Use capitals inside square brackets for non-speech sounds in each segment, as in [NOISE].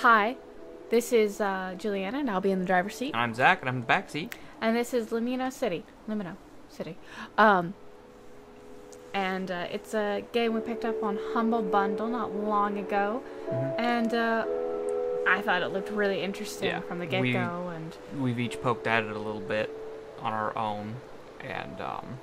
Hi, this is uh, Juliana, and I'll be in the driver's seat. I'm Zach, and I'm in the back seat. And this is Lumino City. Lumino City. Um, and uh, it's a game we picked up on Humble Bundle not long ago. Mm-hmm. And uh, I thought it looked really interesting Yeah, from the we- get go. And We've each poked at it a little bit on our own, and um,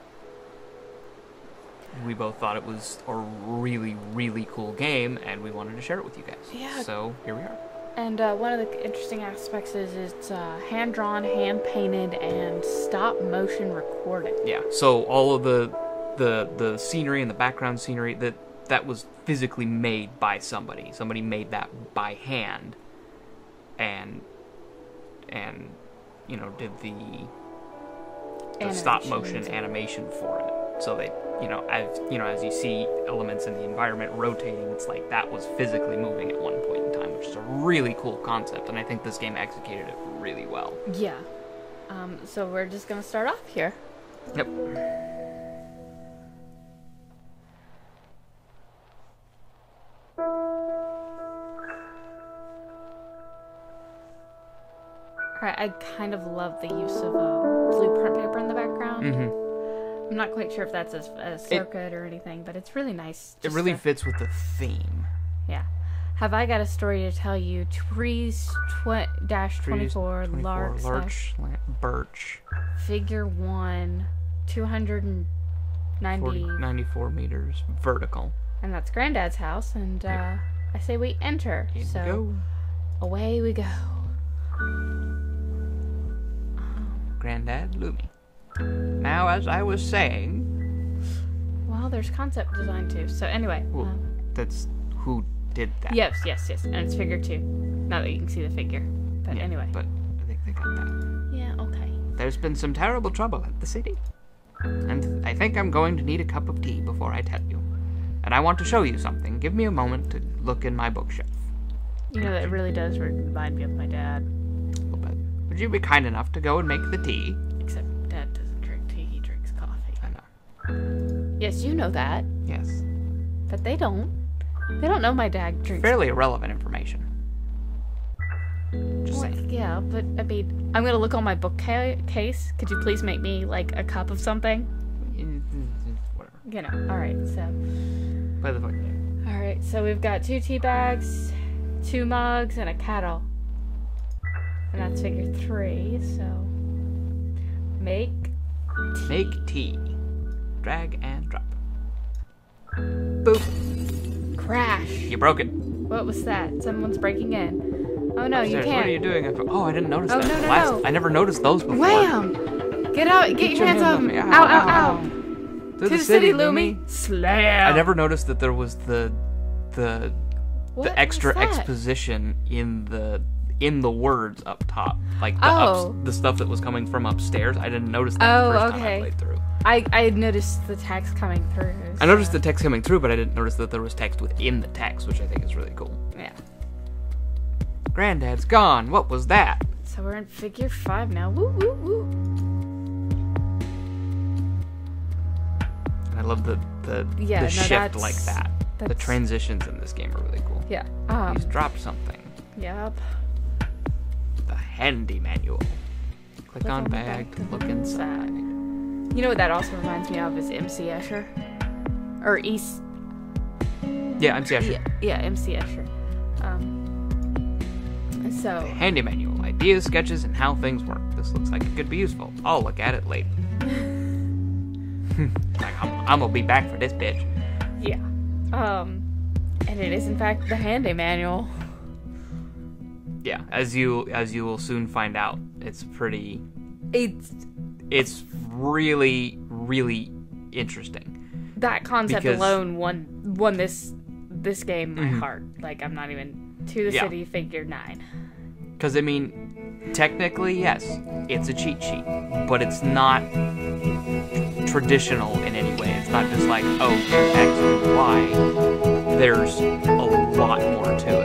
we both thought it was a really, really cool game, and we wanted to share it with you guys. Yeah. So here we are. and uh, one of the interesting aspects is it's uh, hand drawn, hand painted, and stop motion recorded. Yeah. So all of the the the scenery and the background scenery that that was physically made by somebody. Somebody made that by hand, and and you know did the the stop motion animation for it. So they, you know, as you know, as you see elements in the environment rotating, it's like that was physically moving at one point in time, which is a really cool concept, and I think this game executed it really well. Yeah. Um, so we're just gonna start off here. Yep. Alright, I kind of love the use of uh, blueprint paper in the background. Mm-hmm. I'm not quite sure if that's a, a circuit or anything, but it's really nice. It really to- fits with the theme. yeah. Have I got a story to tell you? Trees tw- dash Trees, 24, 24, lark slash larch, la- birch, figure 1, 290. 40, 94 meters vertical. And that's Granddad's house, and uh, I say we enter. In we so go. away we go. Granddad Lumi. Now, as I was saying, Well, there's concept design too. So anyway, Well, um, that's who did that. yes, yes, yes, and it's figure two. Now that you can see the figure, but Yeah, anyway, But I think they got that. yeah, okay. There's been some terrible trouble at the city. And I think I'm going to need a cup of tea before I tell you. And I want to show you something. Give me a moment to look in my bookshelf. You know that really does remind me of my dad. A little bit. Would you be kind enough to go and make the tea? Yes, you know that, Yes. but they don't. They don't know my dad drinks. Fairly irrelevant information. Just Well, saying. yeah, but I mean, I'm gonna look on my bookcase. Could you please make me like a cup of something? Mm, mm, mm, whatever. You know. All right. So, Play the fucking game. all right. So we've got two tea bags, two mugs, and a kettle. And that's figure three. So make Make tea. Drag and drop. Boop. crash. You broke it. What was that? Someone's breaking in. Oh no, you can't. What are you doing? Oh, I didn't notice Oh, that. no, no, Last, no. I never noticed those before. Wham! Get out! Get, your hands off me! Ow! Ow! Ow! To, To the city, Lumi. Slam. I never noticed that there was the the What the extra exposition in the in the words up top, like the Oh. ups, the stuff that was coming from upstairs. I didn't notice that Oh, the first time okay. I played through. I I noticed the text coming through. I noticed the text coming through, but I didn't notice that there was text within the text, which I think is really cool. Yeah. Granddad's gone. What was that? So we're in figure five now. Woo woo woo. I love the the, Yeah, the no, shift like that. The transitions in this game are really cool. Yeah. Um. He's dropped something. Yep. The handy manual. Click Click on on the bag to to look look inside. You know what that also reminds me of is MC Escher, or East. Yeah, MC Escher. Yeah, yeah, MC Escher. Um. So Handy manual, ideas, sketches, and how things work. This looks like it could be useful. I'll look at it later. [LAUGHS] like, I'm, I'm gonna be back for this bitch. yeah. Um. And it is in fact the handy manual. Yeah, as you as you will soon find out, it's pretty. It's It's really really interesting. that concept Because- alone won won this this game my Mhm. heart. Like I'm not even to the Yeah. city figure nine. Because I mean, technically, yes, it's a cheat sheet, but it's not traditional in any way. It's not just like, oh, X and Y. There's a lot more to it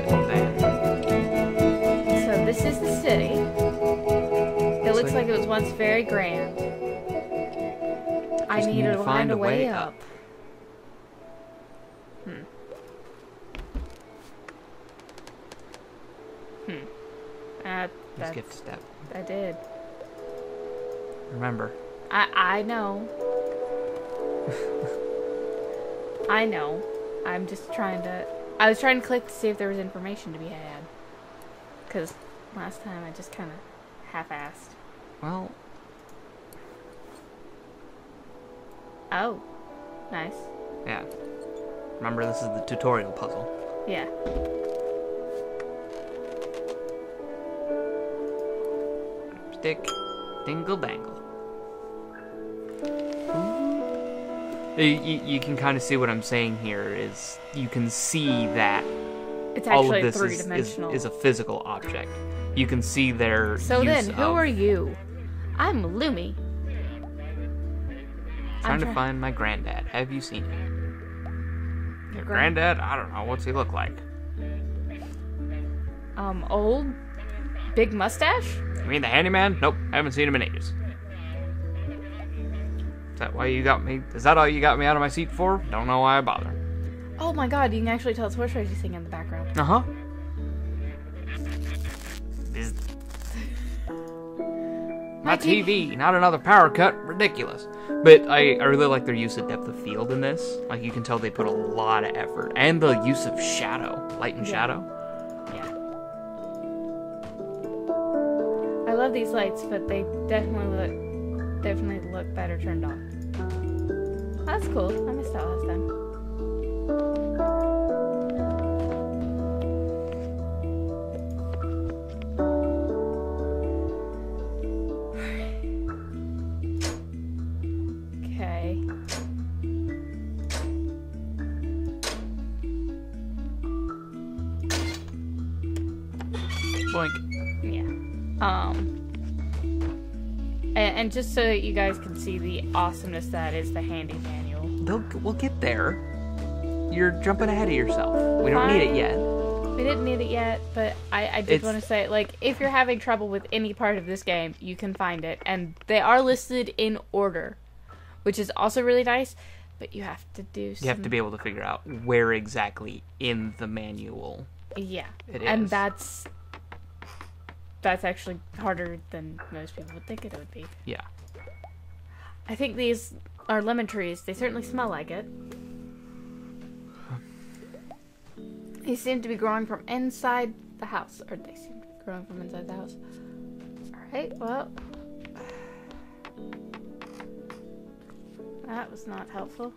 once very grand. I need need to find find a way way up. up. Uh, You that's, skipped a step. I did. Remember. I I know. [LAUGHS] I know. I'm just trying to. I was trying to click to see if there was information to be had. Cause last time I just kind of half-assed. Well, Oh, nice. yeah. Remember, this is the tutorial puzzle. Yeah. Stick, dingle dangle. Uh, you, you, you can kind of see what I'm saying here is you can see that It's all of this is, is, is a physical object. You can see their so then, who of are you? I'm Lumi. trying I'm to try- find my granddad. Have you seen him? Your gran- granddad? I don't know. What's he look like? Um, old, big mustache. You mean the handyman? Nope, I haven't seen him in ages. Is that why you got me? Is that all you got me out of my seat for? Don't know why I bother. Oh my God! You can actually tell it's horse racing singing in the background. Uh huh. Is my TV, not another power cut. Ridiculous. But I, I really like their use of depth of field in this. Like you can tell they put a lot of effort and the use of shadow, light and Yeah. shadow. Yeah. I love these lights, but they definitely look definitely look better turned on. That's cool. I missed that last time. Boink. Yeah. Um. And, and just so that you guys can see the awesomeness that is the handy manual. They'll, we'll get there. You're jumping ahead of yourself. We don't need it yet. We didn't need it yet, but I, I did want to say, like, if you're having trouble with any part of this game, you can find it, and they are listed in order, which is also really nice. But you have to do. Some, You have to be able to figure out where exactly in the manual. Yeah, It and that's that's actually harder than most people would think it would be. Yeah. I think these are lemon trees. They certainly smell like it. They seem to be growing from inside the house, or they seem to be growing from inside the house. Alright, well. That was not helpful.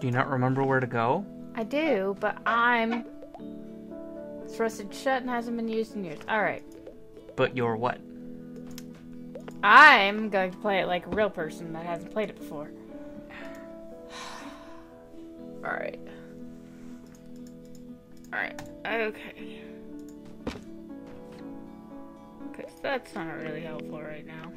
Do you not remember where to go? I do, but I'm thrusted shut and hasn't been used in years. Alright. But you're what? I'm going to play it like a real person that hasn't played it before. [SIGHS] Alright. Alright, okay. Because that's not really helpful right now.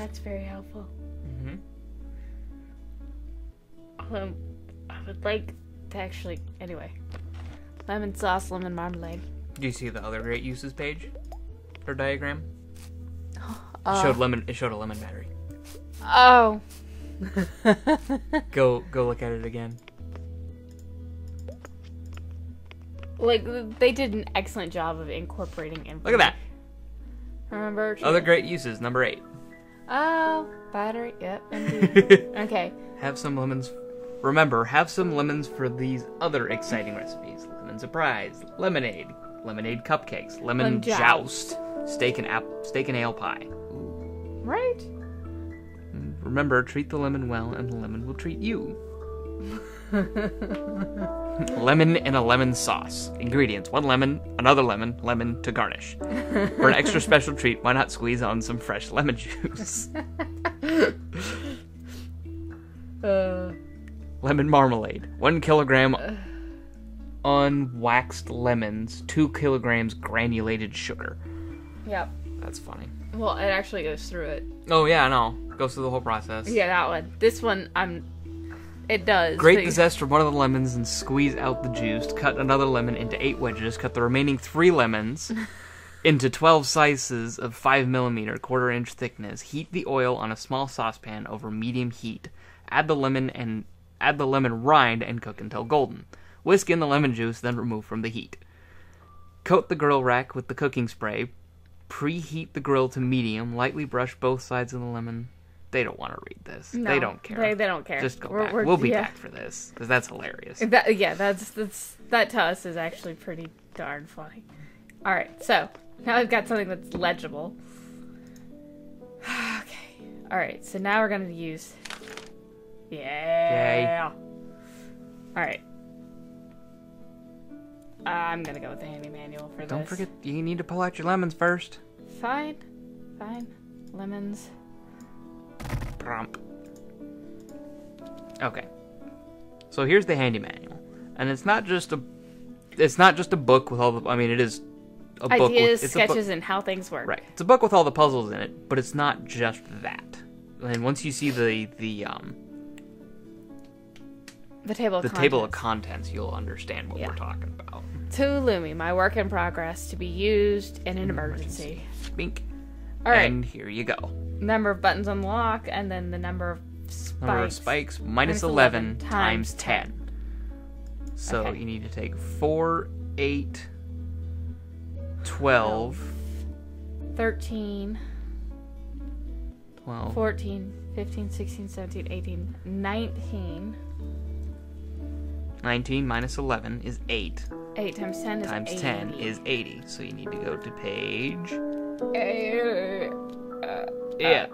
That's very helpful. Mm-hmm. Um, I would like to actually. Anyway, lemon sauce, lemon marmalade. Do you see the other great uses page or diagram? Uh, [GASPS] It showed lemon. It showed a lemon battery. Oh. [LAUGHS] Go go look at it again. like they did an excellent job of incorporating information. Look at that. Remember? Other great uses. Number eight. Oh, battery. Yep. Okay. Have some lemons. Remember, have some lemons for these other exciting recipes: lemon surprise, lemonade, lemonade cupcakes, lemon Lemon joust, steak and app, steak and ale pie. Right. Remember, treat the lemon well, and the lemon will treat you. [LAUGHS] lemon in a lemon sauce. Ingredients: one lemon, another lemon, lemon to garnish. For an extra special treat, why not squeeze on some fresh lemon juice? [LAUGHS] Uh. lemon marmalade. One kilogram unwaxed lemons. Two kilograms granulated sugar. Yep. That's funny. Well, it actually goes through it. Oh yeah, I know. Goes through the whole process. Yeah, that one. This one, I'm. It does. Grate the zest from one of the lemons and squeeze out the juice. Cut another lemon into eight wedges. Cut the remaining three lemons [LAUGHS] into 12 slices of 5 millimeter quarter inch thickness. Heat the oil on a small saucepan over medium heat. Add the lemon and add the lemon rind and cook until golden. Whisk in the lemon juice, then remove from the heat. Coat the grill rack with the cooking spray. Preheat the grill to medium. Lightly brush both sides of the lemon. They don't want to read this. No, they don't care. They, they don't care. Just go We're- back. we're- we'll be yeah. back for this because that's hilarious. That, yeah, that's that's that to us is actually pretty darn funny. All right, so now I've got something that's legible. [SIGHS] okay. All right, so now we're gonna use. Yeah. All right. I'm gonna go with the handy manual for this. Don't forget, you need to pull out your lemons first. Fine, fine. Lemons. Okay. So here's the handy manual, and it's not just a, it's not just a book with all the. I mean, it is a book with it's a book- sketches, and how things work. right. It's a book with all the puzzles in it, but it's not just that. And once you see the the um The table of the contents. table of contents, you'll understand what Yeah. we're talking about. To Lumi, my work in progress to be used in an emergency. Bink. All right. And here you go. number of buttons on the lock, and then the number of spikes. Number of spikes minus Minus 11, 11 times times 10. So Okay. you need to take 4, 8, 12, 13, 12, 14, 15, 16, 17, 18, 19. 19 minus 11 is 8, 8 times 10 is times 80. 10 is 80. So you need to go to page Uh, 8.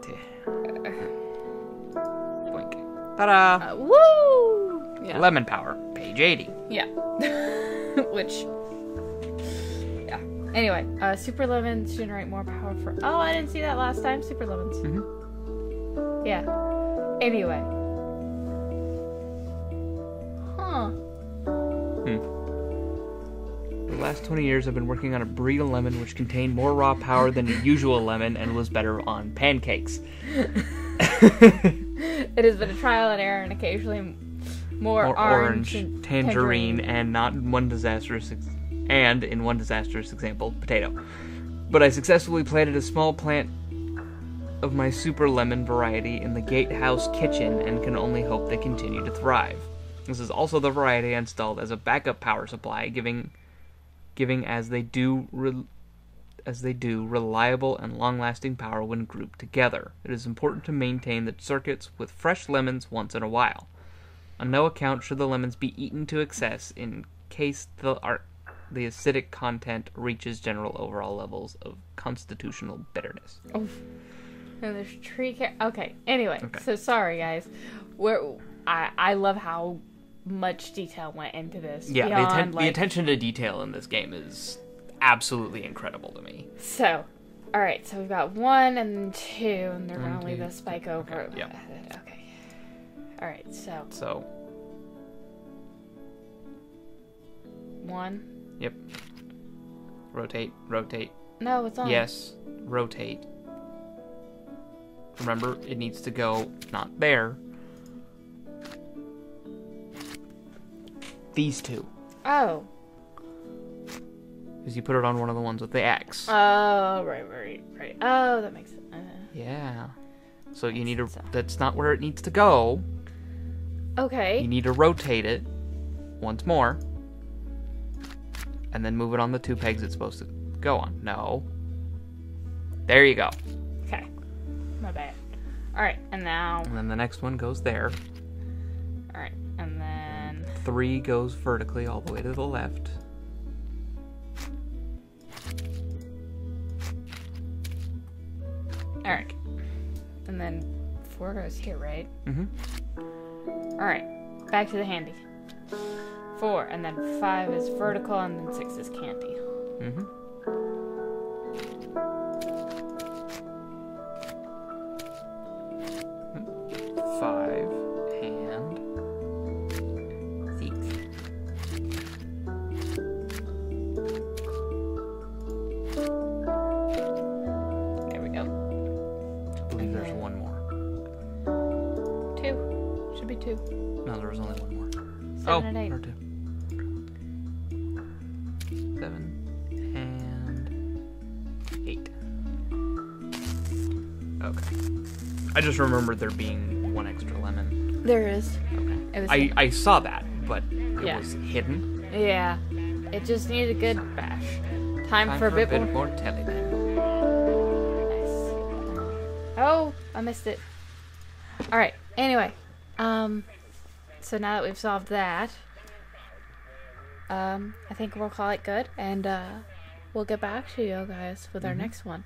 Boink. Ta-da! uh, woo! Yeah. Lemon power, page 80. Yeah. [LAUGHS] Which. Yeah. Anyway, uh, super lemons generate more power for. Oh, I didn't see that last time. Super lemons. Mhm. Yeah. Anyway. Huh. Last 20 years, I've been working on a breed of lemon which contained more raw power than a usual lemon and was better on pancakes. [LAUGHS] It has been a trial and error, and occasionally more, More orange, orange, and tangerine, and not one disastrous ex- and in one disastrous example, potato. But I successfully planted a small plant of my super lemon variety in the gatehouse kitchen and can only hope they continue to thrive. This is also the variety I installed as a backup power supply, giving giving as they do re- as they do reliable and long-lasting power when grouped together. It is important to maintain the circuits with fresh lemons once in a while. On no account should the lemons be eaten to excess in case the ar- the acidic content reaches general overall levels of constitutional bitterness. And there's tree care. Okay. Anyway, Okay. so sorry guys. We're I I love how much detail went into this. Yeah, the, beyond, atten- the attention to detail in this game is absolutely incredible to me. So, all right. So we've got one and two, and they're One, gonna leave the spike over. okay, yeah. Okay. All right. So So, one. yep. Rotate, rotate. No, it's on. Yes, rotate. Remember, it needs to go not there. These two. Oh. Because you put it on one of the ones with the X. Oh. Right. Right. Right. Oh, that makes sense. Uh, yeah. So you need to. So- That's not where it needs to go. okay. You need to rotate it once more. And then move it on the two pegs it's supposed to go on. No. There you go. Okay. My bad. All right. And now. And then the next one goes there. All right. Three goes vertically all the way to the left. All right. And then four goes here, right? Mm-hmm. All right. Back to the handy. Four, and then five is vertical, and then six is candy. Mm-hmm. No, there was only one more. Oh. Seven oh, and eight. Or two. Seven and eight. Okay. I just remembered there being one extra lemon. There is. Okay. I, I saw that, but it yeah. was hidden. Yeah. It just needed a good bash. Time, Time for, for, a bit, a bit more, more Oh, I missed it. All right. Anyway, um, so now that we've solved that, um, I think we'll call it good, and uh, we'll get back to you guys with our Mhm. next one.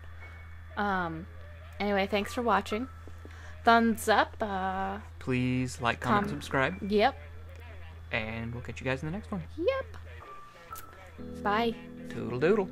Um, anyway, thanks for watching. Thumbs up. Uh, Please like, comment, Com- subscribe, yep, and we'll catch you guys in the next one. yep. Bye. Toodle doodle.